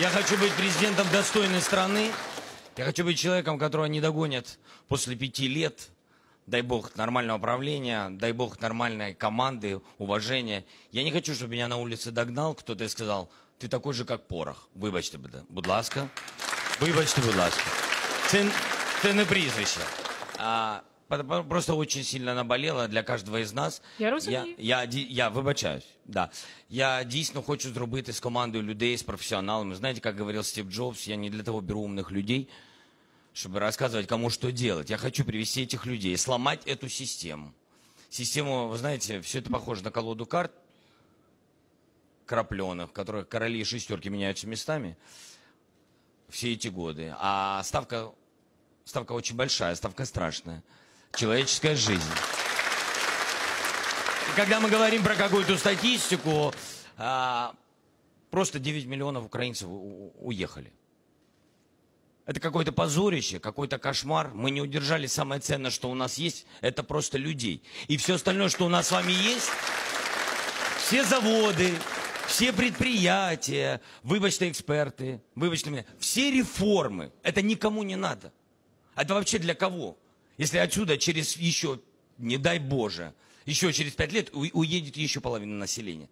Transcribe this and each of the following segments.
Я хочу быть президентом достойной страны. Я хочу быть человеком, которого не догонят после пяти лет. Дай бог нормального правления, дай бог нормальной команды, уважения. Я не хочу, чтобы меня на улице догнал кто-то и сказал, ты такой же, как порох. Вибачте, будь ласка. Вибачте, будь ласка. Це, це не прізвище. А, просто очень сильно наболело для каждого із нас. Я розумію. Я, я, ді- я вибачаюсь. Да. Я дійсно хочу зробити з командою людей, з професіоналами. Знаєте, як говорив Стив Джобс, я не для того беру умных людей, чтобы рассказывать, кому что делать. Я хочу привести этих людей, сломать эту систему. Систему, вы знаете, все это похоже на колоду карт крапленых, в которых короли и шестерки меняются местами все эти годы. А ставка, ставка очень большая, ставка страшная. Человеческая жизнь. Когда мы говорим про какую-то статистику, а, просто 9 миллионов украинцев уехали. Это какое-то позорище, какой-то кошмар. Мы не удержали самое ценное, что у нас есть, это просто людей. И все остальное, что у нас с вами есть, все заводы, все предприятия, выбачьте эксперты, выбачьте меня, все реформы, это никому не надо. Это вообще для кого? Если отсюда через еще, не дай Боже, еще через пять лет уедет еще половина населения.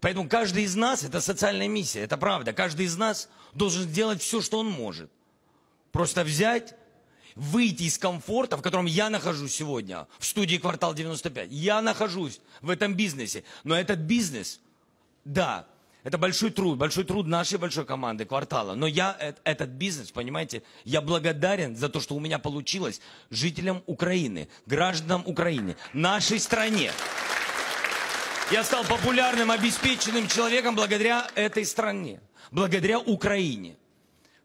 Поэтому каждый из нас, это социальная миссия, это правда. Каждый из нас должен сделать все, что он может. Просто взять, выйти из комфорта, в котором я нахожусь сегодня, в студии «Квартал 95». Я нахожусь в этом бизнесе. Но этот бизнес, да, это большой труд, большой труд нашей большой команды «Квартала». Но я э- этот бизнес, понимаете, я благодарен за то, что у меня получилось жителям Украины, гражданам Украины, нашей стране. Я стал популярным, обеспеченным человеком благодаря этой стране, благодаря Украине.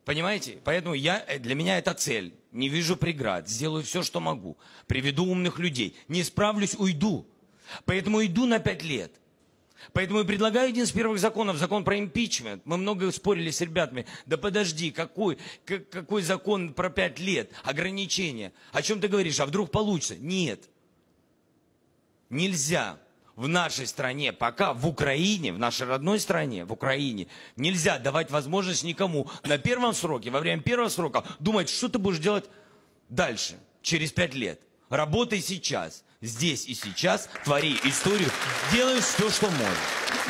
Понимаете? Поэтому я, э, для меня это цель. Не вижу преград. Сделаю все, что могу. Приведу умных людей. Не справлюсь, уйду. Поэтому иду на пять лет. Поэтому и предлагаю один из первых законов, закон про импичмент. Мы много спорили с ребятами. Да подожди, какой, как- какой закон про пять лет? Ограничения. О чем ты говоришь? А вдруг получится? Нет. Нельзя в нашей стране, пока в Украине, в нашей родной стране, в Украине, нельзя давать возможность никому на первом сроке, во время первого срока, думать, что ты будешь делать дальше, через пять лет. Работай сейчас, здесь и сейчас, твори историю, делай все, что можешь.